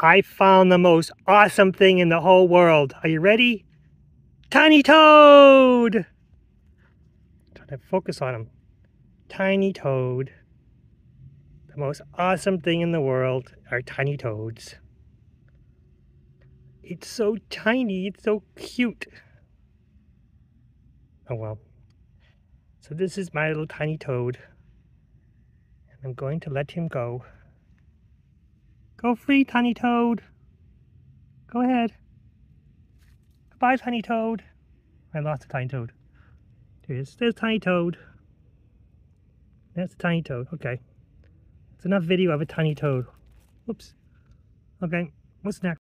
I found the most awesome thing in the whole world. Are you ready? Tiny Toad! Try to focus on him. Tiny Toad. The most awesome thing in the world are tiny toads. It's so tiny, it's so cute. Oh well. So this is my little tiny toad. And I'm going to let him go. Go free, Tiny Toad. Go ahead. Goodbye, Tiny Toad. I lost a Tiny Toad. There he is. There's Tiny Toad. That's Tiny Toad. Okay. It's enough video of a Tiny Toad. Whoops. Okay. What's next?